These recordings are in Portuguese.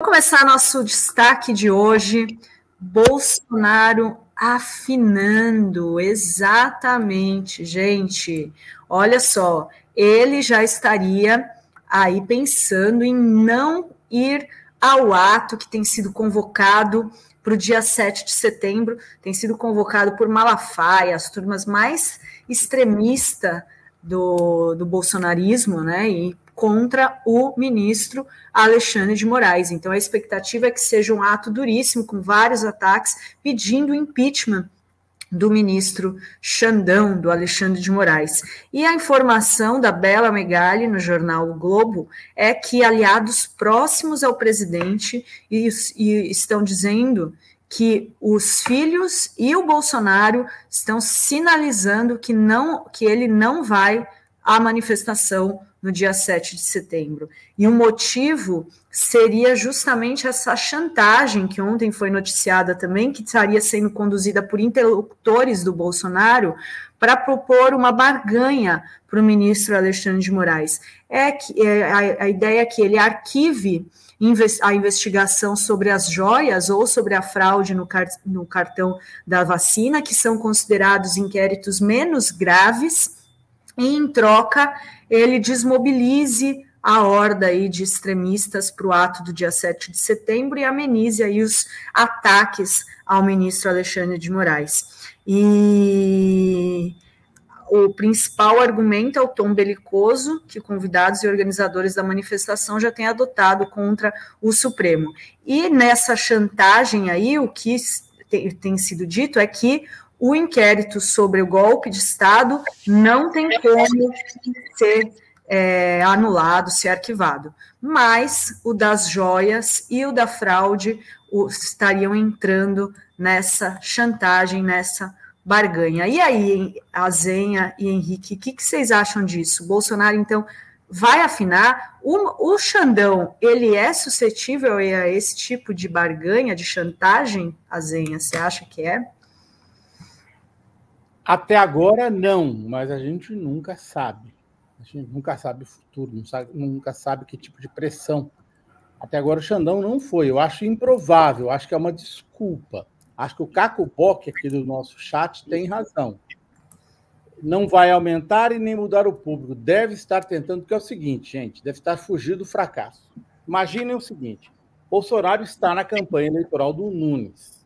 Vamos começar nosso destaque de hoje. Bolsonaro afinando, exatamente, gente. Olha só, ele já estaria aí pensando em não ir ao ato que tem sido convocado para o dia 7 de setembro, tem sido convocado por Malafaia, as turmas mais extremistas do, do bolsonarismo, né? E contra o ministro Alexandre de Moraes. Então, a expectativa é que seja um ato duríssimo, com vários ataques, pedindo impeachment do ministro Xandão, do Alexandre de Moraes. E a informação da Bela Megali no jornal o Globo é que aliados próximos ao presidente e, e estão dizendo que os filhos e o Bolsonaro estão sinalizando que não que ele não vai à manifestação no dia 7 de setembro. E o motivo seria justamente essa chantagem que ontem foi noticiada também, que estaria sendo conduzida por interlocutores do Bolsonaro para propor uma barganha para o ministro Alexandre de Moraes. É que é, a, a ideia é que ele arquive a investigação sobre as joias ou sobre a fraude no, car no cartão da vacina, que são considerados inquéritos menos graves, em troca ele desmobilize a horda aí de extremistas para o ato do dia 7 de setembro e amenize aí os ataques ao ministro Alexandre de Moraes. E o principal argumento é o tom belicoso que convidados e organizadores da manifestação já têm adotado contra o Supremo. E nessa chantagem aí, o que tem sido dito é que o inquérito sobre o golpe de Estado não tem como ser é, anulado, ser arquivado. Mas o das joias e o da fraude o, estariam entrando nessa chantagem, nessa barganha. E aí, Azenha e Henrique, o que, que, vocês acham disso? Bolsonaro, então, vai afinar? O, o Xandão, ele é suscetível a esse tipo de barganha, de chantagem, Azenha? Você acha que é? Até agora, não, mas a gente nunca sabe. A gente nunca sabe o futuro, sabe, nunca sabe que tipo de pressão. Até agora o Xandão não foi. Eu acho improvável, acho que é uma desculpa. Acho que o Caco Bock aqui do nosso chat tem razão. Não vai aumentar e nem mudar o público. Deve estar tentando, porque é o seguinte, gente, deve estar fugindo do fracasso. Imaginem o seguinte: Bolsonaro está na campanha eleitoral do Nunes.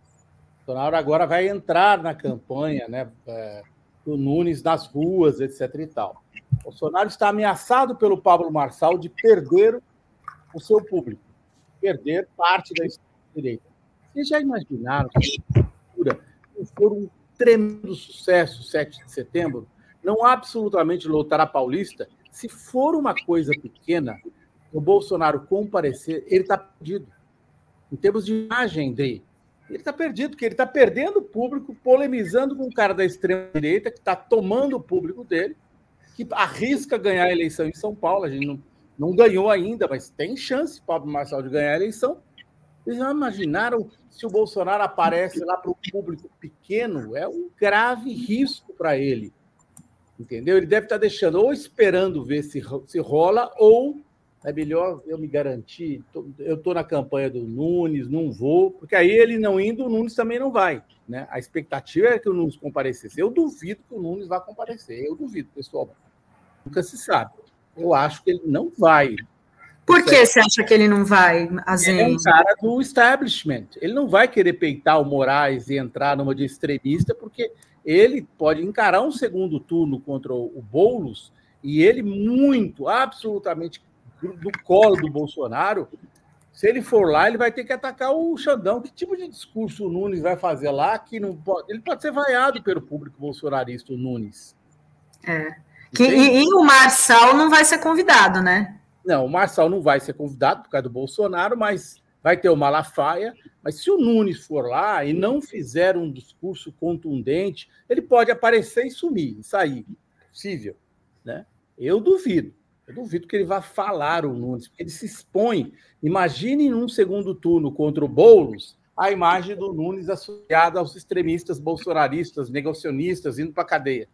Bolsonaro agora vai entrar na campanha né, é, do Nunes nas ruas, etc. e tal. Bolsonaro está ameaçado pelo Pablo Marçal de perder o seu público, perder parte da direita. Vocês já imaginaram que for um tremendo sucesso 7 de setembro? Não absolutamente lotar a Paulista. Se for uma coisa pequena, o Bolsonaro comparecer, ele está perdido. Em termos de imagem dele, ele está perdido, porque ele está perdendo o público, polemizando com o cara da extrema-direita, que está tomando o público dele, que arrisca ganhar a eleição em São Paulo. A gente não, não ganhou ainda, mas tem chance, Pablo Marçal, de ganhar a eleição. Vocês já imaginaram se o Bolsonaro aparece lá para o público pequeno? É um grave risco para ele. Entendeu? Ele deve estar tá deixando ou esperando ver se, se rola, ou é melhor eu me garantir. Eu estou na campanha do Nunes, não vou, porque aí ele não indo, o Nunes também não vai. Né? A expectativa é que o Nunes comparecesse. Eu duvido que o Nunes vá comparecer. Eu duvido, pessoal. Nunca se sabe. Eu acho que ele não vai. Por que você acha que ele não vai, Ele é um cara do establishment. Ele não vai querer peitar o Moraes e entrar numa de extremista, porque ele pode encarar um segundo turno contra o Boulos e ele muito, absolutamente do colo do Bolsonaro. Se ele for lá, ele vai ter que atacar o Xandão. Que tipo de discurso o Nunes vai fazer lá que não pode. Ele pode ser vaiado pelo público bolsonarista, o Nunes. É. Que, e, e o Marçal não vai ser convidado, né? Não, o Marçal não vai ser convidado por causa do Bolsonaro, mas vai ter o Malafaia. Mas se o Nunes for lá e não fizer um discurso contundente, ele pode aparecer e sumir, e sair. Possível. Né? Eu duvido. Eu duvido que ele vá falar o Nunes, porque ele se expõe. Imagine num segundo turno contra o Boulos a imagem do Nunes associada aos extremistas bolsonaristas, negacionistas, indo para a cadeia.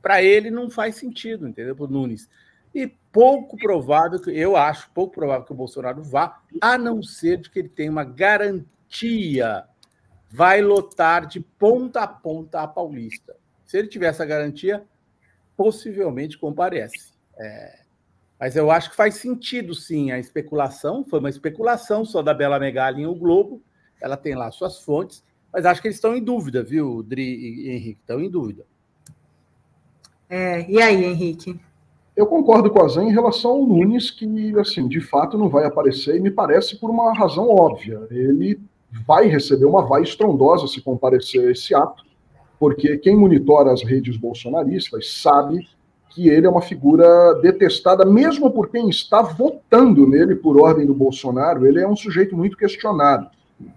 Para ele não faz sentido, entendeu? Para o Nunes. E pouco provável, que eu acho pouco provável que o Bolsonaro vá, a não ser de que ele tenha uma garantia. Vai lotar de ponta a ponta a Paulista. Se ele tiver essa garantia, possivelmente comparece. É, mas eu acho que faz sentido, sim, a especulação. Foi uma especulação só da Bela Megali em O Globo. Ela tem lá suas fontes, mas acho que eles estão em dúvida, viu, Dri e Henrique? Estão em dúvida. É, e aí, Henrique? Eu concordo com a Zé em relação ao Nunes, que, assim, de fato não vai aparecer, e me parece por uma razão óbvia. Ele vai receber uma vai estrondosa se comparecer a esse ato, porque quem monitora as redes bolsonaristas sabe que ele é uma figura detestada, mesmo por quem está votando nele por ordem do Bolsonaro, ele é um sujeito muito questionado.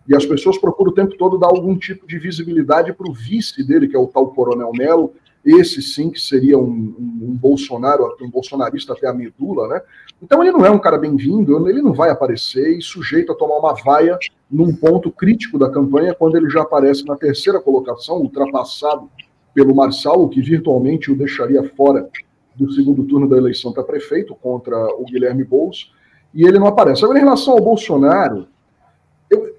E as pessoas procuram o tempo todo dar algum tipo de visibilidade para o vice dele, que é o tal Coronel Melo, esse sim que seria um, um, um, Bolsonaro, um bolsonarista até a medula, né? Então ele não é um cara bem-vindo, ele não vai aparecer e sujeito a tomar uma vaia num ponto crítico da campanha, quando ele já aparece na terceira colocação, ultrapassado pelo Marçal, o que virtualmente o deixaria fora do segundo turno da eleição para prefeito contra o Guilherme Boulos, e ele não aparece. Agora, em relação ao Bolsonaro,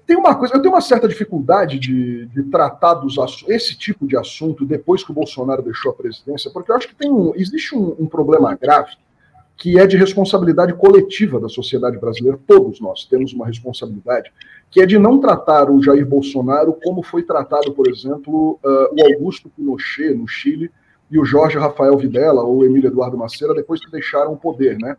tem uma coisa, eu tenho uma certa dificuldade de, de tratar dos, esse tipo de assunto depois que o Bolsonaro deixou a presidência, porque eu acho que tem um, existe um, um problema grave que é de responsabilidade coletiva da sociedade brasileira. Todos nós temos uma responsabilidade, que é de não tratar o Jair Bolsonaro como foi tratado, por exemplo, uh, o Augusto Pinochet no Chile e o Jorge Rafael Videla ou Emílio Eduardo Maceira depois que deixaram o poder, né?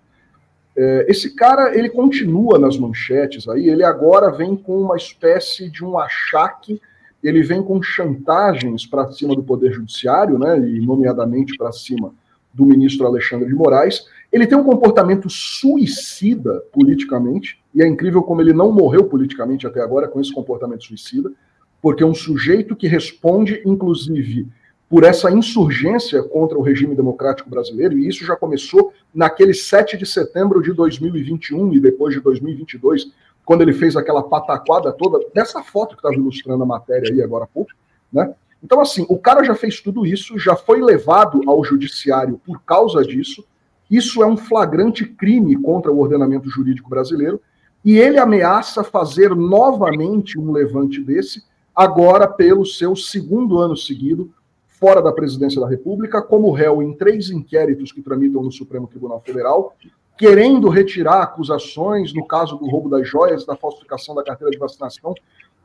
É, esse cara, ele continua nas manchetes aí, ele agora vem com uma espécie de um achaque, ele vem com chantagens para cima do Poder Judiciário, né, e nomeadamente para cima do ministro Alexandre de Moraes. Ele tem um comportamento suicida politicamente, e é incrível como ele não morreu politicamente até agora com esse comportamento suicida, porque é um sujeito que responde, inclusive, por essa insurgência contra o regime democrático brasileiro, e isso já começou naquele 7 de setembro de 2021 e depois de 2022, quando ele fez aquela pataquada toda, dessa foto que estava ilustrando a matéria aí agora há pouco, né? Então, assim, o cara já fez tudo isso, já foi levado ao judiciário por causa disso, isso é um flagrante crime contra o ordenamento jurídico brasileiro, e ele ameaça fazer novamente um levante desse, agora pelo seu segundo ano seguido, fora da presidência da República, como réu em três inquéritos que tramitam no Supremo Tribunal Federal, querendo retirar acusações no caso do roubo das joias, da falsificação da carteira de vacinação.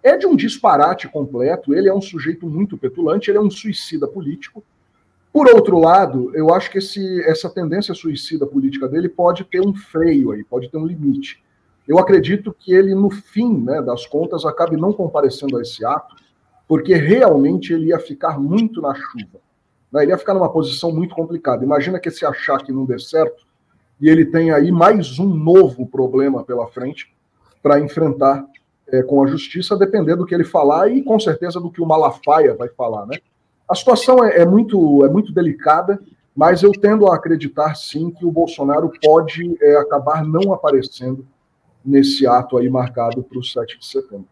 É de um disparate completo. Ele é um sujeito muito petulante, ele é um suicida político. Por outro lado, eu acho que esse, essa tendência suicida política dele pode ter um freio aí, pode ter um limite. Eu acredito que ele, no fim né, das contas, acabe não comparecendo a esse ato, porque realmente ele ia ficar muito na chuva. Né? Ele ia ficar numa posição muito complicada. Imagina que esse achar que não dê certo e ele tem aí mais um novo problema pela frente para enfrentar é, com a justiça, dependendo do que ele falar e com certeza do que o Malafaia vai falar. Né? A situação é, é muito, é muito delicada, mas eu tendo a acreditar sim que o Bolsonaro pode é, acabar não aparecendo nesse ato aí marcado para o 7 de setembro.